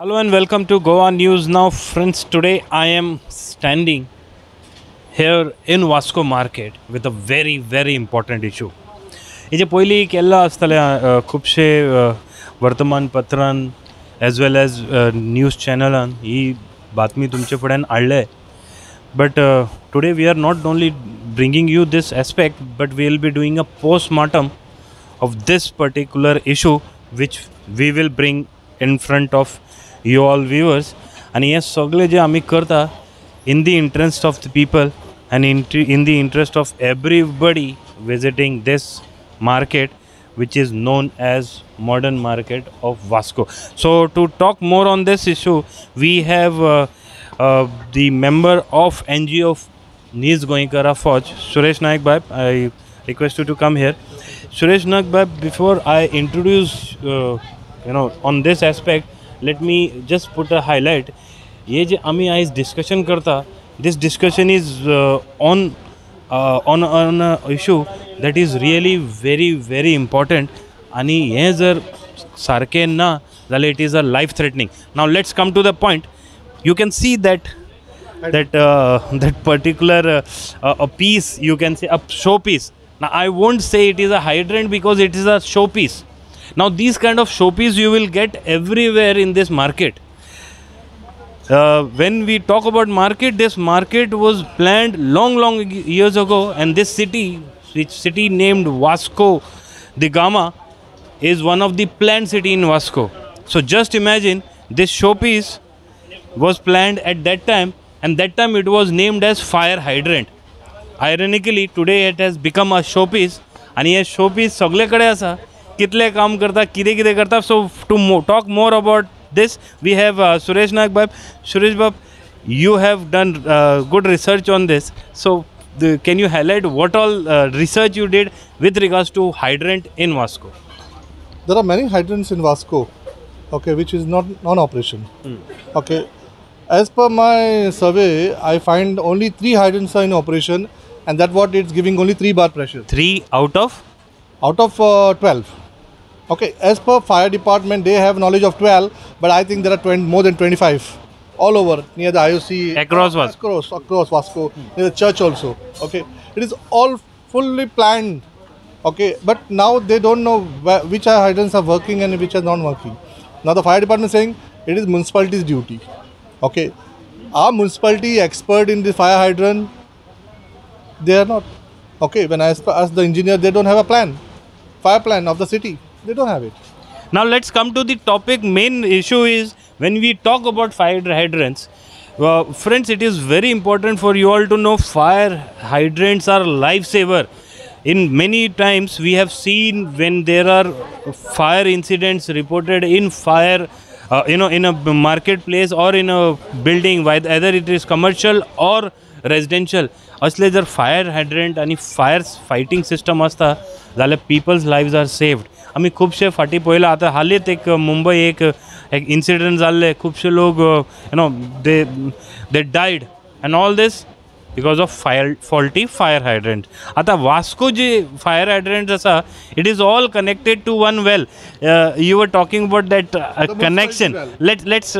Hello and welcome to Goa News Now, friends. Today I am standing here in Vasco Market with a very, very important issue. हेजे पयलीं केल्लो आसतलें अ, खुबशे अ, वर्तमानपत्रान as well as news चॅनलान ही बातमी तुमचे फुड्यान हाडले but today we are not only bringing you this aspect but we will be doing a postmortem of this particular issue which we will bring in front of you all viewers आणि हे सगळे जे आमी करता in the interest of the people and in, in the interest of everybody visiting this market which is known as modern market of vasco so to talk more on this issue we have uh, uh, the member of ngo Nees Goinkara Fauj, Suresh Naik Bhai. I request you to come here. Suresh Naik Bhai, before I introduce, uh, you know, on this aspect, let me just put a highlight हे जे आम्ही आयज discussion करता this discussion is on on on a issue that is really very very important आणि हे जर सारखें ना जाल्यार it is a life threatening now let's come to the point you can see that that that particular a piece you can see a showpiece ना I won't say it is a hydrant because it is a showpiece now these kind of showpiece you will get everywhere in this market uh, when we talk about market this market was planned long long years ago and this city which city named vasco da gama is one of the planned city in vasco so just imagine this showpiece was planned at that time and that time it was named as fire hydrant ironically today it has become a showpiece आणि हे showpiece सगळे कडेन आसा कितले काम करता कितें कितें करता so to talk more about this we have uh, suresh naik bab suresh bab you have done uh, good research on this so the, can you highlight what all uh, research you did with regards to hydrant in vasco There are many hydrants in Vasco, okay, which is not non-operation. Okay, as per my survey, I find only three hydrants are in operation, and that what it's giving only three bar pressure 3 out of out of uh, twelve. Okay, as per fire department, they have knowledge of twelve, but I think there are 20, more than twenty-five all over near the IOC. Across Vasco. Across, across Vasco, near the church also. Okay, it is all fully planned. Okay, but now they don't know where, which are hydrants are working and which are not working. Now the fire department is saying it is municipality's duty. Okay, our municipality expert in the fire hydrant, they are not. Okay, when I ask the engineer, they don't have a plan, fire plan of the city. They don't have it. Now let's come to the topic. Main issue is when we talk about fire hydrants. Uh, friends, it is very important for you all to know fire hydrants are lifesaver. In many times we have seen when there are fire incidents reported in fire, uh, you know, in a b- marketplace or in a building, whether either it is commercial or residential असले जर fire hydrant आणि fire fighting system आसता जाल्यार people's लायव्ज R saved आमी खुबशे फाटी पयला आतां हालींच एक मुंबय एक एक इन्सिडंट जाल्ले खुबशे लोक you know they they died and all this because of fire faulty fire hydrant आतां वास्को जे फायर हायड्रंट आसा it is all connected to one well you were talking about that connection. Let let's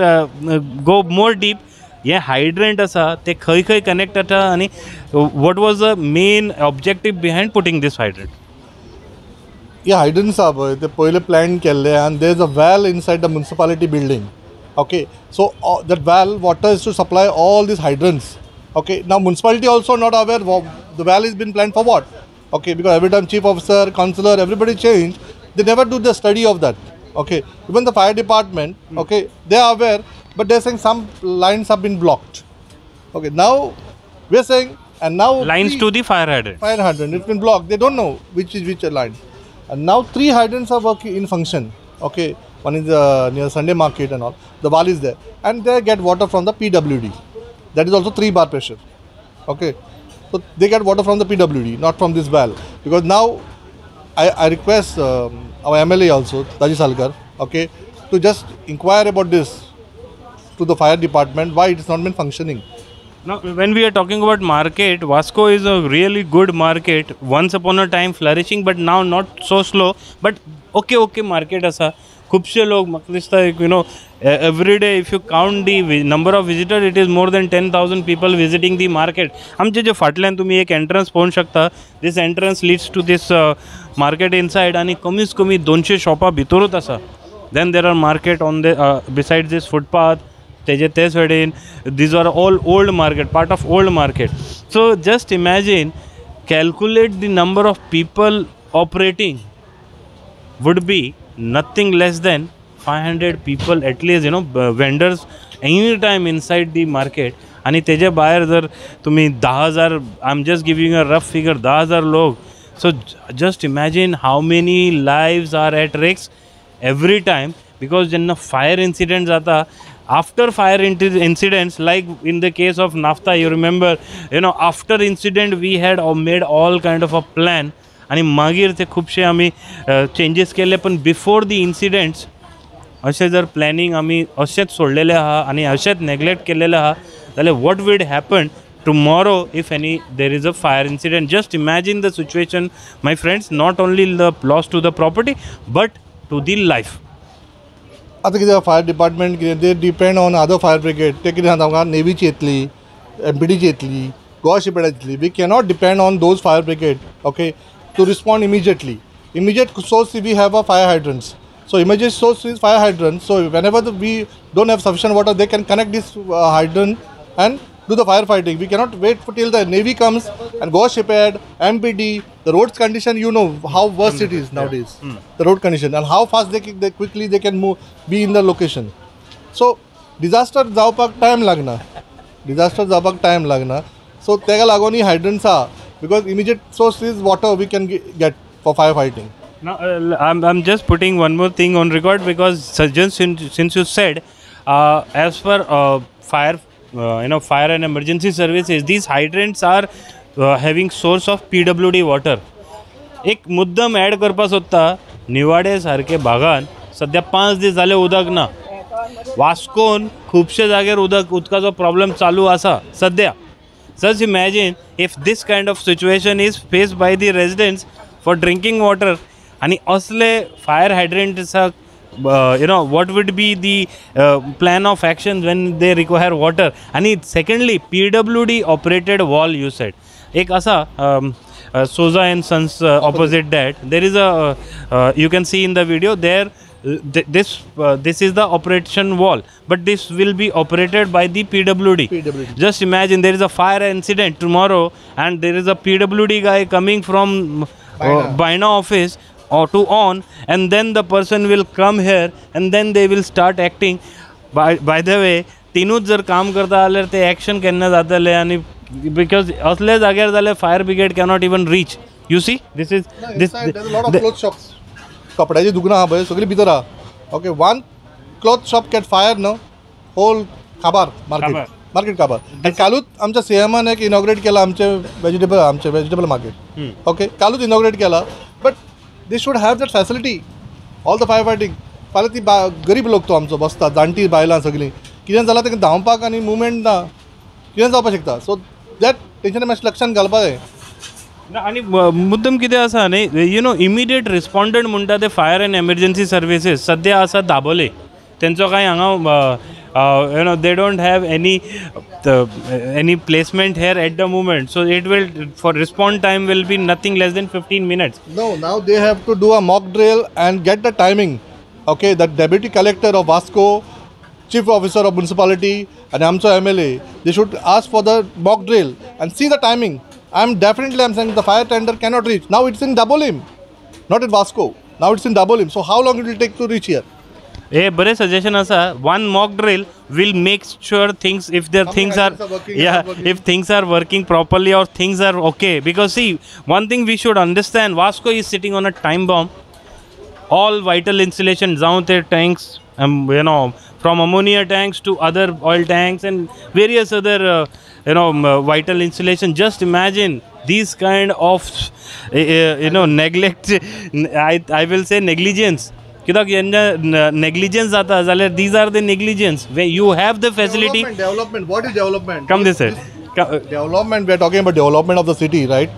go more deep हे hydrant आसा ते खंय खंय connect जाता आनी what was the main objective behind putting this hydrant Yeah, hydrants are पळय ते पयले प्लॅन केल्ले and there is a well inside the municipality building. Okay, so uh, that well water is to supply all these hydrants. Okay, now municipality also not aware wha- the well is been planned for what. Okay, because every time chief officer, councillor, everybody change, they never do the study of that. Okay, even the fire department, okay, they are aware, but they're saying some lines have been blocked. Okay, now we're saying, and now lines three- to the fire hydrant fire hydrant. It's been blocked. They don't know which is which line. And now three hydrants are working in function. Okay, one is uh, near Sunday Market and all. The wall is there, and they get water from the PWD. That is also three bar pressure. Okay, so they get water from the PWD, not from this well. Because now, I, I request um, our MLA also, Taji Salkar, okay, to just inquire about this to the fire department why it is not been functioning. Now, when we are talking about market, Vasco is a really good market. Once upon a time flourishing, but now not so slow. But okay, okay, market असा खूपसे लोक मकलिस्ता you know every day if you count the number of visitor it is more than ten thousand people visiting the market आमचे जे फाटल्यान तुम्ही एक entrance पोवूंक शकता this entrance leads to this market inside आनी कमीच कमी दोनशे शॉपां भितरूच आसा then there are market on the beside this footpath तेजे ते सायडीन these are all old market part of old market so just imagine calculate the number of people operating would be nothing less than 500 people at least you know vendors any time inside the market आणि तेजे भायर जर तुम्ही दहा हजार I am just giving a rough figure दहा हजार लोक. So just imagine how many lives are at रिक्स एवरी टायम बिकॉज जेन्ना फायर इन्सिडेंट जाता after fire incidents like in the case of naphtha you remember you know after incident we had made all kind of a plan आणि मागीर ते खुबशे आमी changes केले पण बिफोर दी इन्सिडेंट्स अशें जर प्लॅनिंग आमी अशेंच सोडलेलें आहा आनी अशेंच नेग्लेक्ट केलेलें आहा जाल्यार what would happen tomorrow if any there is a fire incident just imagine the situation my friends not only the loss to the property but to the life आतां कितें फायर डिपार्टमेंट कितें ते depend on other fire brigade ते कितें जाता आमकां नेवीची येतली M P डीची येतली गोवा शिपेड येतली we cannot depend on those fire brigade okay to respond immediately immediate source we have a fire hydrants so immediate source is fire hydrant so whenever the, we don't have sufficient water they can connect this uh, hydrant and do the firefighting we cannot wait for till the navy comes and go shipyard mpd the roads condition you know how worse it is nowadays the road condition and how fast they, ca- they quickly they can move be in the location so disaster जावपाक time लागना disaster जावपाक time लागना so तेका लागून ही हायड्रंट्स आहा because immediate source is water we can get for fire fighting Now, uh, I'm, I'm just putting one more thing on record because uh, just since, since you said, uh, as per uh, fire, uh, Uh, you know, fire and emergency services, these hydrants are uh, having source of PWD water. एक मुद्दम add करपा सोदता निवाडे सारके भागान सध्या पांच दीस जाले उदक ना वास्कोन खुबशे जाग्यार उदक उदकाचो प्रॉब्लेम चालू आसा सद्या just imagine if this kind of situation is face by the residents for drinking water आणि असले fire हायड्रेंट्साक You know what would be the plan of action when they require water आणि secondly P W D operated valve you set एक असा um, uh, Soza and Sons uh, opposite that. There is a uh, uh, you can see in the video there. uh, th- This uh, this is the operation wall, but this will be operated by the PWD. PWD. Just imagine there is a fire incident tomorrow, and there is a PWD guy coming from uh, Baina. Baina office or to on, and then the person will come here, and then they will start acting. By by the way, तिनूच जर काम करता जाल्यार ते action केन्ना जातले आनी because असले जाग्यार जाल्यार fire brigade cannot even reach you see this is this cloth shops कपड्याची दुकानां आहा पळय सगळीं भितर आहा okay one cloth shop caught fire न्हू होल काबार. मार्केट मार्केट काबार आनी कालूच आमच्या सीएमान एक इनॉग्रेट केला आमचे वेजिटेबल आमचे वेजिटेबल मार्केट ओके कालूच इनॉग्रेट केला. They should have that facility all the fire fighting फाल्यां ती बा गरीब लोक तो आमचो बसता जाणटी बायलां सगलीं कितें जालां तेका धांवपाक आनी मुवमेंट ना. कितें जावपाक शकता. सो दॅट तेंच्यानी मातशें लक्षान घालपाक जाय आणि मुद्दम कितें आसा न्ही यु नो इमिडिएट रिस्पॉन्डंट म्हणटा ते फायर अँड एमर्जन्सी सर्विसीस सद्या आसा दाबोले. तेंचो कांय हांगा you know they don't have any any placement here at the moment so it will for respond time will be nothing less than fifteen minutes No, now they have to do a mock drill and get the timing. Okay, the deputy collector of Vasco, chief officer of municipality, and AMSO MLA, they should ask for the mock drill and see the timing. I'm definitely I'm saying the fire tender cannot reach. Now it's in Dabolim, not in Vasco. Now it's in Dabolim. So how long it will take to reach here? हे बरे suggestion आसा one mock drill will make sure things if there How things many are items are working, या not working? if things are working properly or things are okay because see one thing we should understand vasco is sitting on a time bomb all vital installation down their tanks um, you know from ammonia tanks to other oil tanks and various other uh, you know um, uh, vital installation just imagine these kind of uh, uh, you know neglect I, I will say negligence कित्याक जेन्ना negligence जाता जाल्यार these are the negligence way you have the facility Development, development. What is development? Come this development we are talking about development of the city right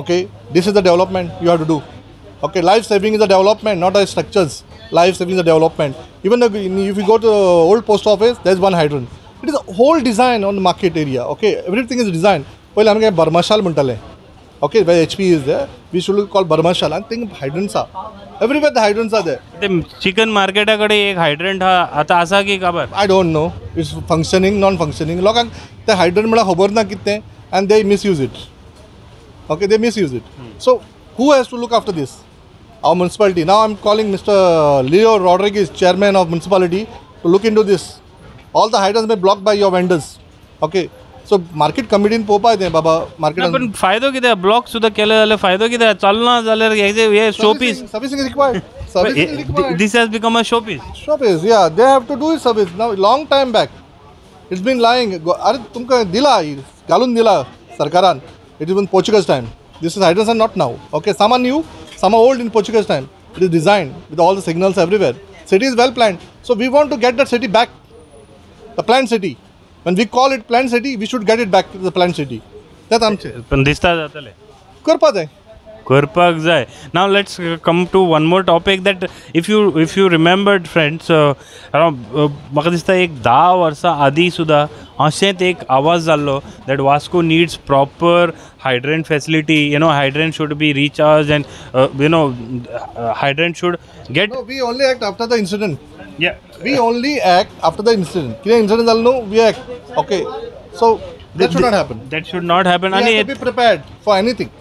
okay this is the development you have to do okay life saving is a development not a structures life saving the development. Even the, if you go to the old post office, there's one hydrant. It is a whole design on the market area. Okay, everything is designed. पहिले आमगे बर्माशाल म्हणटाले okay where H P is there we should call Burmah Shell आनी thing हायड्रंट्स आहा everywhere the हायड्रंट्स देर ते chicken मार्केटाकडे एक hydrant हा आता असा की काबर I don't know it's functioning non functioning लोकांक ते हायड्रंट म्हळ्यार खबर ना कितें आनी they misuse it okay they misuse it so who has to look after this our municipality. Now I'm calling Mr. Leo Rodriguez, chairman of municipality, to look into this. All the hydrants may blocked by your vendors. Okay. So market कमिटीन डीन पोवपाक जाय बाबा market पण फायदो कितें block सुद्दां केले जाल्यार फायदो कितें चलना जाल्यार हे showpiece servicing required this has become a showpiece showpiece या they have to do service long time back it's been lying अरे तुमकां दिला घालून दिला सरकारान. It is been Portuguese time this is hydrogen not now okay सामान new सामान old in Portuguese time it is design with all the signals everywhere city is well plan so we want to get that city back the plan city When we call it planned city, we should get it back to the planned city. That's आमचे पण दिसता जातले. करपा जाय. करपाक जाय. Now let's come to one more topic that if you if you remembered friends म्हाका दिसता एक धा वर्सां आदीं सुद्दां अशेंच एक आवाज जाल्लो that Vasco needs proper hydrant facility you know hydrant should be recharge and you know hydrant should get No, we only act after the या We only act after the incident. कितें incident जालें न्हू, we act. Okay. So that should not happen. That should not happen We have to be prepared for anything.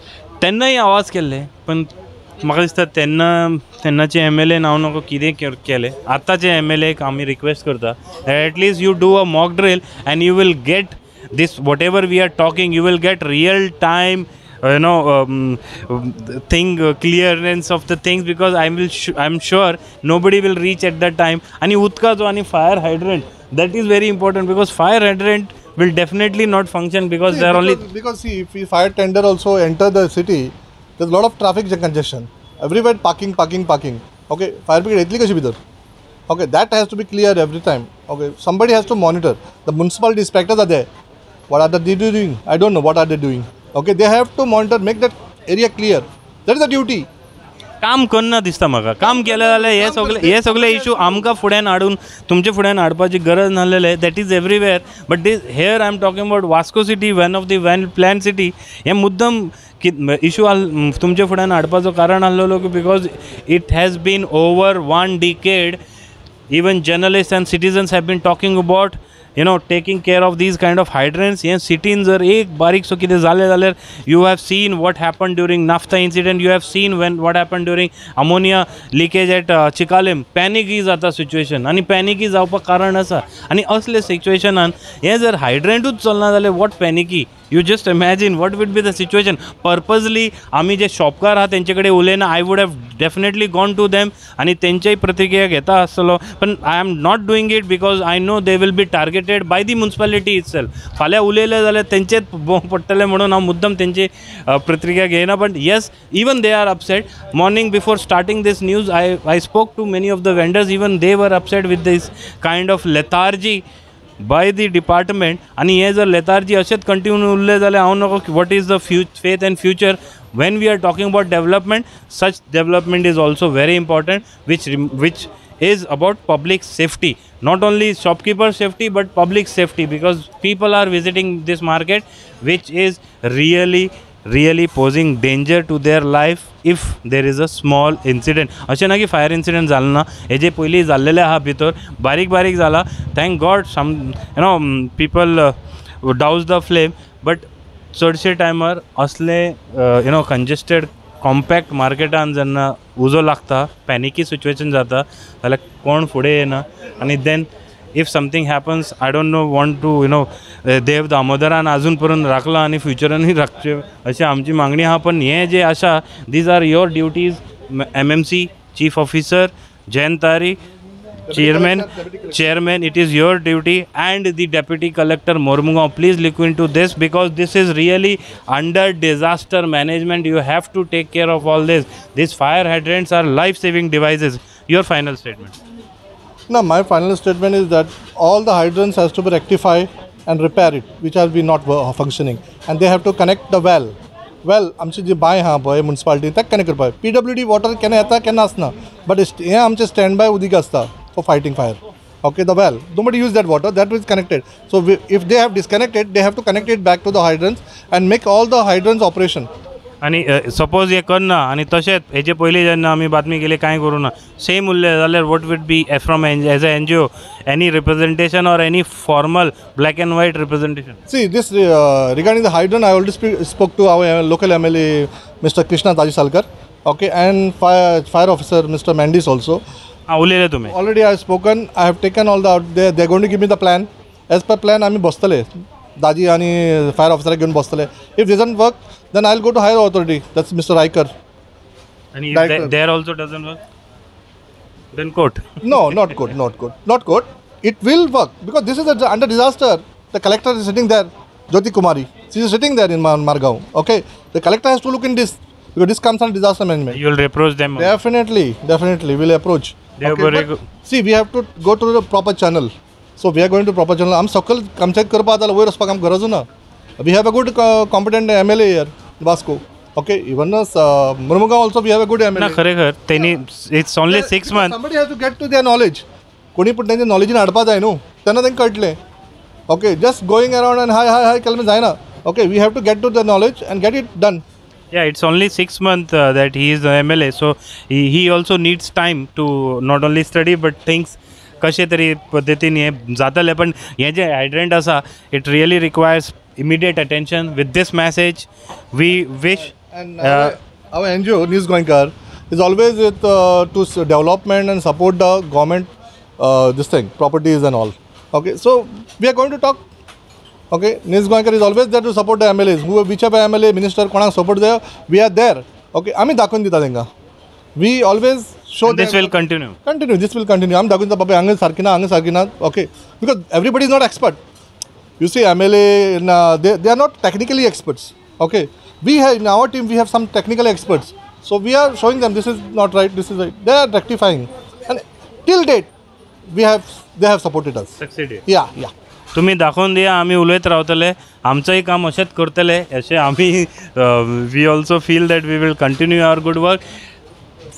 तेन्नाय आवाज केल्ले पण म्हाका दिसता तेन्ना तेन्नाचे एम एल ए हांव नको कितें केलें आतांचे एम एल एक आमी रिक्वेस्ट करता at least you do a mock drill and you will get this whatever we are talking you will get real time uh, you know um, um, thing uh, clearance of the things because i will sh- i'm sure nobody will reach at that time आणि उदकाचो आणि fire hydrant that is very important because fire hydrant will definitely not function because See, they are only because, because see, if we fire tender also enter the city, there's a lot of traffic congestion. Everywhere parking, parking, parking. Okay, fire brigade येतली कशी भितर? Okay, that has to be clear every time. Okay, somebody has to monitor. The municipal inspectors are there. What are they doing? I don't know what are they doing. Okay, they have to monitor, make that area clear. That is the duty. काम करना दिसता म्हाका काम केलें जाल्यार हे सगळे हे सगळे इशू आमकां फुड्यान हाडून तुमचे फुड्यान हाडपाची गरज नासलेले that is everywhere but this here I am talking about Vasco city one of the well plan city हे मुद्दम इशू आल तुमचे फुड्यान हाडपाचो कारण आसलेलो की because it has been over one decade even journalists and citizens have been talking about you know taking care of these kind of hydrants हे सिटीन जर एक बारीकसो कितें जालें जाल्यार you have seen what happen during naphtha incident you have seen when what happen during ammonia leakage at Chicalim पॅनिकी जाता situation आनी पॅनिकी जावपाक कारण आसा आनी असले सिच्युएशनान हें जर हायड्रंटूच चलना जाल्यार what पॅनिकी you just imagine what would be the situation purposely आमी जे शॉपकार आहात तेंचे कडेन उलयना I would have definitely gone to them आनी तेंचेय प्रतिक्रिया घेता आसतलो पण I am not doing it because I know they will be targeted by the municipality itself फाल्यां उलयलें जाल्यार तेंचेच बोंग पडटलें म्हणून हांव मुद्दम तेंची प्रतिक्रिया घेयना but yes even they are upset morning before starting this news I I spoke to many of the vendors even they were upset with this kind of lethargy by the department आणि हे जर lethargy अशेंच continue उरले जाल्यार हांव नको what is the few faith and future when we are talking about development such development is also very important which rem- which is about public safety not only shopkeeper safety but public safety because people are visiting this market which is really really posing danger to their life if there is a small incident अशें ना की fire incident जालें ना हेजे पयलीं जाल्लेले आहा भितर बारीक बारीक जाला thank God some you know people douse the flame but चडशे टायमार असले यु नो कंजेस्टेड कॉम्पॅक्ट मार्केटान जेन्ना उजो लागता पॅनिकी सिच्युएशन जाता जाल्यार कोण फुडें येना आनी then if something happens I don't know want to you know Dev Damodaran आजून पर्यंत राखला आनी फ्युचरानूय राखचे अशी आमची मागणी आहा पण हे जे आसा these are your duties M M C chief officer Jayant Tari chairman chairman it is your duty and the deputy collector mormugao please look into this because this is really under disaster management you have to take care of all this these fire hydrants are life saving devices your final statement Now, my final statement is that all the hydrants has to be rectified and repair it, which has been not wo- functioning, and they have to connect the well. वेल आमची जी बांय आहा पळय municipality ताका connect करपाक P W D water केन्ना येता केन्ना आसना but हें आमचें स्टँड बाय उदीक आसता for fighting fire okay the well nobody use that water that is connected so if they have disconnected they have to connect it back to the hydrants and make all the hydrants operation आणि suppose हे करना आणि तशेंच हेचे पयली जेन्ना आमी बातमी केली कांय करूं ना सेम उरले जाल्यार what would be a from an as a N G O any representation or any formal black and white representation see this regarding the hydrant I already speak spoke to our local M L A mister Krishna Daji Salkar okay and fire fire officer mister Mendes also हां उलयले तुम्ही. Already I spoken I have taken all the they gone give me the plan as per plan आम्ही बसतले. दाजी आणि fire officer घेऊन बसतले if doesn't work then I will go to higher authority that's mister Raikar आनी Director. There also doesn't work then court No, not good, not good, not good. It will work because this is a, under disaster. The collector is sitting there, Jyoti Kumari. She is sitting there in Mar- Margao. Okay, the collector has to look in this because this comes under disaster management. You will reproach them Definitely, definitely, we'll approach. They are Okay, very but good. see, we have to go to the proper channel. So we are going to proper channel. आम सकल आमच्या करपा जाल्यार वयर वचपाक आमकां गरजू ना we have a good competent M L A here Vasco okay even Mormugao also we have a good M L ना खरेखर त्यांनी it's only six month somebody has to get to their knowledge कोणी पूण तेंच्या नॉलेजीन हाडपा जाय न्हू तेन्ना तांकां कळटलें ओके जस्ट गोईंग अरावंड आनी हाय हाय हाय केलें जायना okay we have to get to the knowledge and get it done Yeah, it's only six months uh, that he is the MLA, so he, he also needs time to not only study but things कसे तरी पद्धतीने हे जातले पण हे जे hydrant असा it really requires immediate attention with this message we wish our N G O news Goenkar is always with to development and support the government this thing is and all okay so we are going to talk okay news Goenkar is always there to support the M L As which a M L A minister कोणाक support they we are there okay आम्ही दाखवून दिता तेंकां. We always show this will continue continue this will continue आमी दाखोवन बाबा हांगा सारकी ना हांगा सारकी ना okay because everybody is not expert you see M L A they are not technically experts okay we have in our team we have some technical experts so we are showing them this is not right this is right they are rectifying and till date we have they have supported us या या तुम्ही दाखोवन दिया आमी उलयत रावतले. आमचंय काम अशेंच करतले. अशें आमी we also feel that we will continue our good work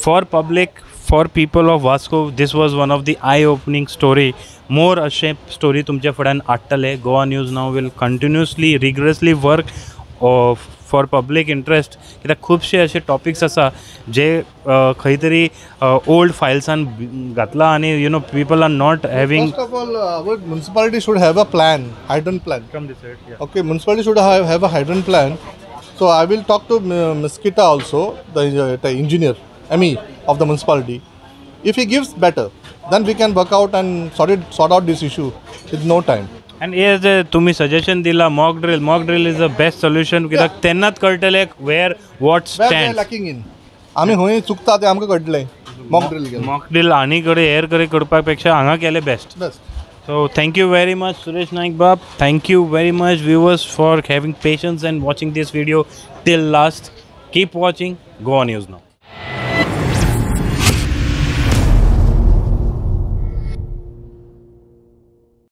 for public for people of Vasco this was one of the eye opening story more अशें स्टोरी तुमचे फुड्यान हाडटले Goa news now will continuously rigorously work for public interest कित्याक खुबशे अशे topics आसा जे अ, खंय तरी ओल्ड फायल्सान घातला आनी you know people are not our municipality should have a plan hydrant plan Okay, municipality should have, have a hydrant plan. So I will talk to uh, Ms. Kita uh, ME of the municipality. If he gives better, then we can work out and sort it, sort out this issue with no time. आनी हे जे तुमी suggestion दिला mock drill mock drill is the best solution कित्याक तेन्नाच कळटलें where what stand lacking in. आम्ही खंय चुकता तें आमकां कळटलें मॉक ड्रिल मॉक ड्रिल आनी कडेन हेर कडेन करपा पेक्षा हांगा केलें best thank you very much, Suresh Naik Bab. Thank you very much, viewers, for having patience and watching this video till last. Keep watching. Go on News now.